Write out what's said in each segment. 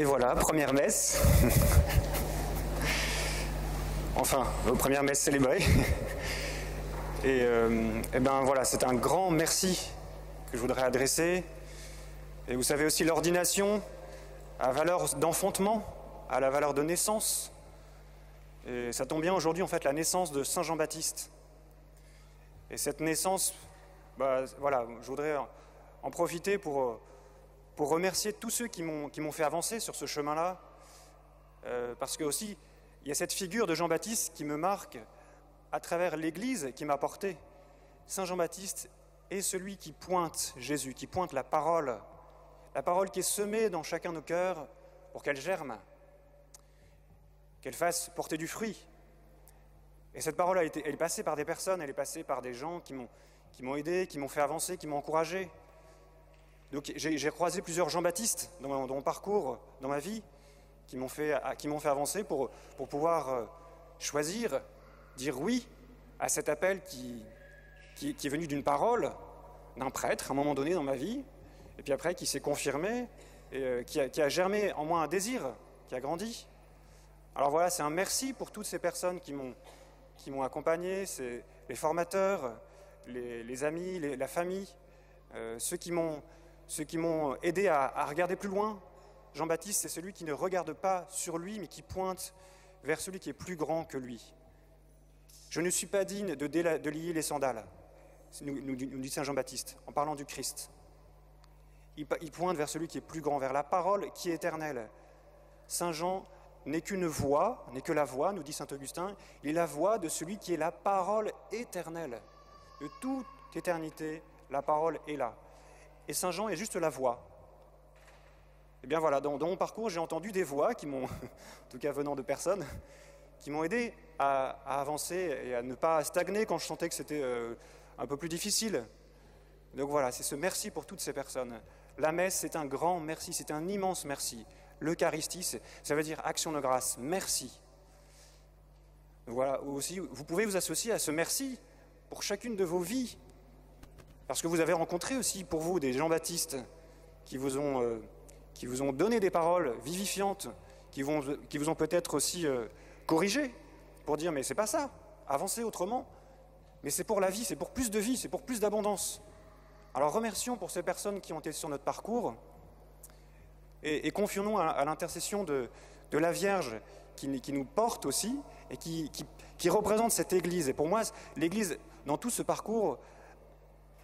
Et voilà, première messe. enfin, première messe célébrée. Et, euh, eh ben voilà, c'est un grand merci que je voudrais adresser. Et vous savez aussi l'ordination à valeur d'enfantement, à la valeur de naissance. Et ça tombe bien aujourd'hui en fait la naissance de Saint Jean-Baptiste. Et cette naissance, bah, voilà, je voudrais en profiter pour, pour remercier tous ceux qui m'ont fait avancer sur ce chemin-là, euh, parce que aussi il y a cette figure de Jean-Baptiste qui me marque à travers l'Église qui m'a porté. Saint Jean-Baptiste est celui qui pointe Jésus, qui pointe la parole, la parole qui est semée dans chacun de nos cœurs pour qu'elle germe, qu'elle fasse porter du fruit. Et cette parole, elle est passée par des personnes, elle est passée par des gens qui m'ont aidé, qui m'ont fait avancer, qui m'ont encouragé. Donc j'ai croisé plusieurs Jean-Baptiste dans, mon parcours, dans ma vie, qui m'ont fait, avancer pour, pouvoir euh, choisir, dire oui à cet appel qui, est venu d'une parole, d'un prêtre à un moment donné dans ma vie, et puis après qui s'est confirmé, euh, qui, a, germé en moi un désir, qui a grandi. Alors voilà, c'est un merci pour toutes ces personnes qui m'ont accompagné, les formateurs, les, amis, la famille, euh, ceux qui m'ont ceux qui m'ont aidé à, regarder plus loin. Jean-Baptiste, c'est celui qui ne regarde pas sur lui, mais qui pointe vers celui qui est plus grand que lui. Je ne suis pas digne de, lier les sandales, nous, dit Saint Jean-Baptiste, en parlant du Christ. Il, il pointe vers celui qui est plus grand, vers la parole qui est éternelle. Saint Jean n'est qu'une voix, n'est que la voix, nous dit Saint Augustin, il est la voix de celui qui est la parole éternelle. De toute éternité, la parole est là. Et Saint Jean est juste la voix. Et eh bien voilà, dans, mon parcours, j'ai entendu des voix qui m'ont, en tout cas venant de personnes, qui m'ont aidé à, avancer et à ne pas stagner quand je sentais que c'était euh, un peu plus difficile. Donc voilà, c'est ce merci pour toutes ces personnes. La messe, c'est un grand merci, c'est un immense merci. L'Eucharistie, ça veut dire action de grâce, merci. Voilà, aussi, vous pouvez vous associer à ce merci pour chacune de vos vies, parce que vous avez rencontré aussi pour vous des Jean-Baptiste qui vous ont, euh, qui vous ont donné des paroles vivifiantes, qui, vous ont peut-être aussi euh, corrigé pour dire mais c'est pas ça, avancez autrement. Mais c'est pour la vie, c'est pour plus de vie, c'est pour plus d'abondance. Alors remercions pour ces personnes qui ont été sur notre parcours et, confions-nous à, l'intercession de, la Vierge qui, nous porte aussi et qui représente cette Église. Et pour moi, l'Église, dans tout ce parcours,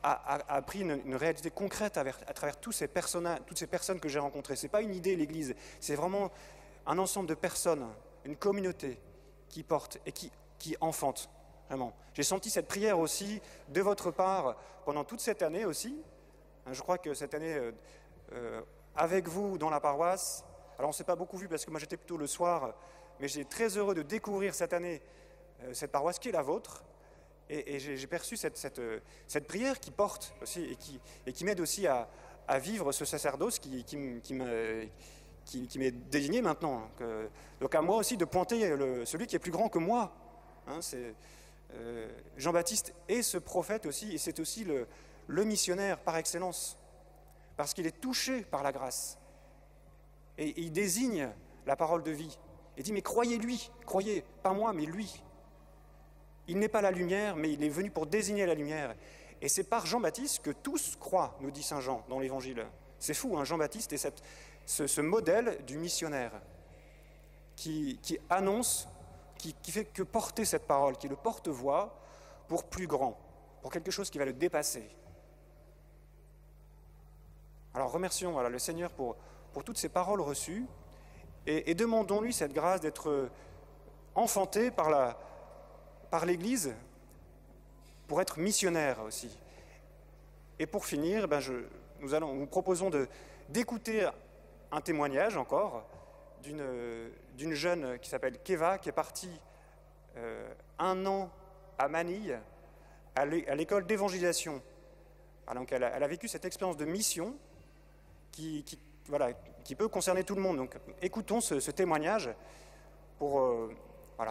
a, pris une, réalité concrète à, travers tous ces toutes ces personnes que j'ai rencontrées. Ce n'est pas une idée, l'Église, c'est vraiment un ensemble de personnes, une communauté qui porte et qui, enfante. Vraiment. J'ai senti cette prière aussi de votre part pendant toute cette année aussi. Je crois que cette année, euh, euh, avec vous dans la paroisse, alors on ne s'est pas beaucoup vu parce que moi j'étais plutôt le soir, mais j'ai très heureux de découvrir cette année euh, cette paroisse qui est la vôtre, et, j'ai perçu cette, euh, cette, prière qui porte aussi et qui, et qui m'aide aussi à, à, vivre ce sacerdoce qui, qui, qui m'est désigné maintenant. Donc, à moi aussi de pointer celui qui est plus grand que moi. Hein, euh, Jean-Baptiste est ce prophète aussi, et c'est aussi le, le missionnaire par excellence, parce qu'il est touché par la grâce. Et, et il désigne la parole de vie. Il dit, mais croyez lui, croyez, pas moi, mais lui. Il n'est pas la lumière, mais il est venu pour désigner la lumière. Et c'est par Jean-Baptiste que tous croient, nous dit Saint Jean dans l'Évangile. C'est fou, hein, Jean-Baptiste est ce, modèle du missionnaire qui, annonce, qui, fait que porter cette parole, qui le porte-voix pour plus grand, pour quelque chose qui va le dépasser. Alors remercions le Seigneur pour, toutes ces paroles reçues et demandons-lui cette grâce d'être enfanté par la, par l'Église pour être missionnaire aussi. Et pour finir, ben nous, proposons d'écouter un témoignage encore d'une jeune qui s'appelle Keva, qui est partie euh, un an à Manille, à l'école d'évangélisation. Donc elle a, vécu cette expérience de mission qui, peut concerner tout le monde. Donc écoutons ce, témoignage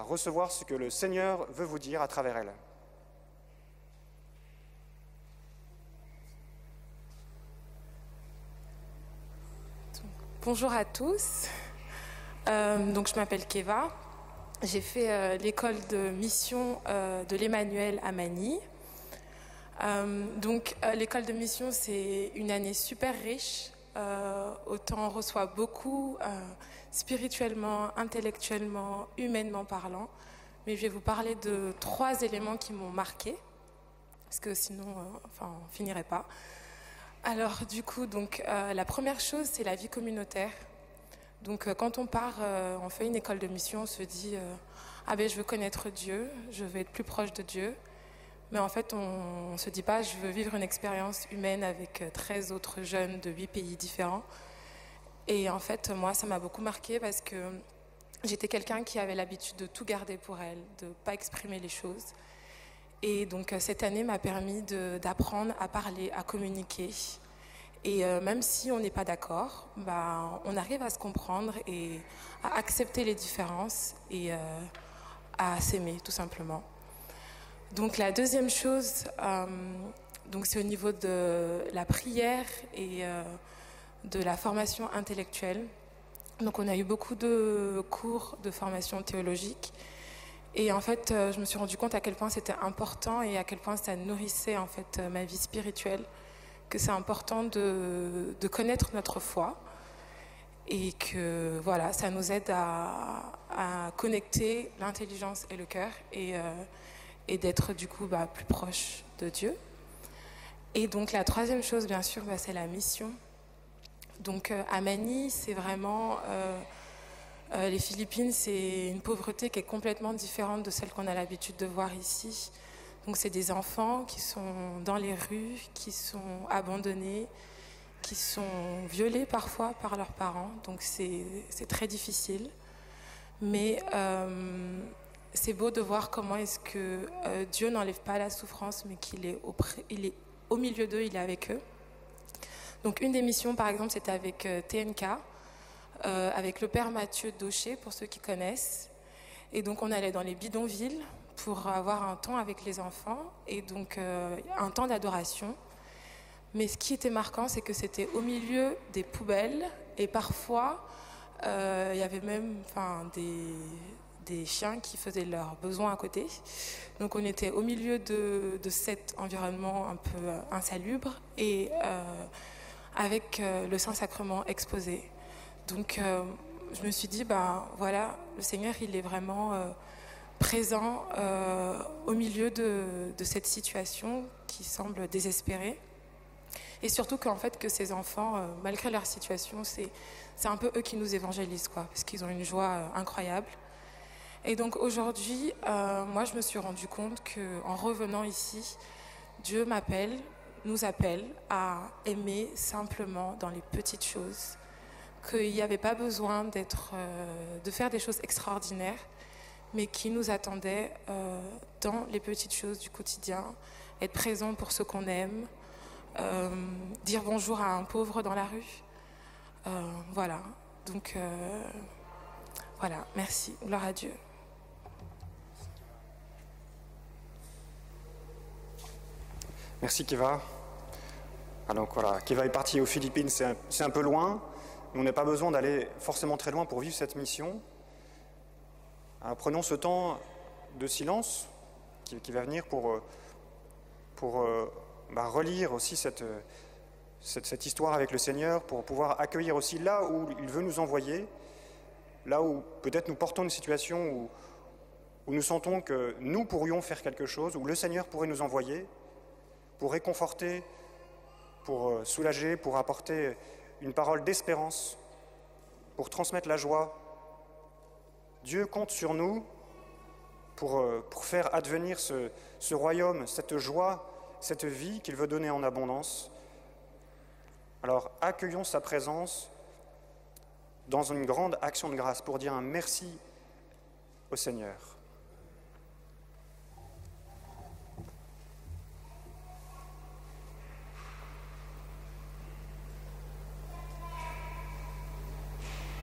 recevoir ce que le Seigneur veut vous dire à travers elle. Bonjour à tous. Euh, je m'appelle Keva. J'ai fait euh, l'école de mission euh, de l'Emmanuel à Manille. l'école de mission c'est une année super riche. Autant on reçoit beaucoup spirituellement, intellectuellement, humainement parlant. Mais je vais vous parler de trois éléments qui m'ont marqué parce que sinon, enfin, on finirait pas. Alors du coup, donc la première chose c'est la vie communautaire. Donc euh, quand on part, euh, on fait une école de mission, on se dit euh, ah ben je veux connaître Dieu, je veux être plus proche de Dieu. Mais en fait, on ne se dit pas je veux vivre une expérience humaine avec 13 autres jeunes de 8 pays différents. Et en fait, moi, ça m'a beaucoup marqué parce que j'étais quelqu'un qui avait l'habitude de tout garder pour elle, de ne pas exprimer les choses. Et donc cette année m'a permis d'apprendre à parler, à communiquer, et euh, même si on n'est pas d'accord, bah, on arrive à se comprendre et à accepter les différences et euh, à s'aimer tout simplement. Donc la deuxième chose, euh, c'est au niveau de la prière et de la formation intellectuelle. Donc on a eu beaucoup de cours de formation théologique. Et en fait, je me suis rendu compte à quel point c'était important et à quel point ça nourrissait en fait ma vie spirituelle que c'est important de, connaître notre foi et que voilà, ça nous aide à, connecter l'intelligence et le cœur et, euh, et d'être du coup bah, plus proche de Dieu. Et donc la troisième chose, bien sûr, bah, c'est la mission. Donc euh, à Manille, c'est vraiment... Euh, les Philippines, c'est une pauvreté qui est complètement différente de celle qu'on a l'habitude de voir ici. Donc c'est des enfants qui sont dans les rues, qui sont abandonnés, qui sont violés parfois par leurs parents. Donc c'est très difficile. Mais euh, c'est beau de voir comment est-ce que euh, Dieu n'enlève pas la souffrance, mais qu'il est, au milieu d'eux, il est avec eux. Donc une des missions, par exemple, c'était avec euh, TNK, avec le père Mathieu Daucher, pour ceux qui connaissent. Et donc on allait dans les bidonvilles pour avoir un temps avec les enfants et donc euh, un temps d'adoration. Mais ce qui était marquant, c'est que c'était au milieu des poubelles et parfois euh, il y avait même des, des, chiens qui faisaient leurs besoins à côté. Donc on était au milieu de, cet environnement un peu insalubre et euh, avec le Saint-Sacrement exposé. Donc je me suis dit, ben voilà, le Seigneur, il est vraiment présent euh, au milieu de, cette situation qui semble désespérée. Et surtout qu'en fait, que ces enfants, euh, malgré leur situation, c'est, un peu eux qui nous évangélisent, quoi, parce qu'ils ont une joie euh, incroyable. Et donc aujourd'hui, moi, je me suis rendu compte qu'en revenant ici, Dieu m'appelle, nous appelle à aimer simplement dans les petites choses, qu'il n'y avait pas besoin d'être, de faire des choses extraordinaires, mais qui nous attendait euh, dans les petites choses du quotidien, être présent pour ceux qu'on aime, euh, dire bonjour à un pauvre dans la rue. Euh, voilà, donc voilà, merci, gloire à Dieu. Merci Kiva. Alors voilà, Kiva est parti aux Philippines, c'est un, peu loin, on n'a pas besoin d'aller forcément très loin pour vivre cette mission. Euh, prenons ce temps de silence qui, va venir pour, euh, pour euh, bah, relire aussi cette, cette, histoire avec le Seigneur, pour pouvoir accueillir aussi là où il veut nous envoyer, là où peut-être nous portons une situation où, où nous sentons que nous pourrions faire quelque chose, où le Seigneur pourrait nous envoyer pour réconforter, pour soulager, pour apporter une parole d'espérance, pour transmettre la joie, Dieu compte sur nous pour, euh, pour faire advenir ce, ce royaume, cette joie, cette vie qu'il veut donner en abondance. Alors accueillons sa présence dans une grande action de grâce pour dire un merci au Seigneur.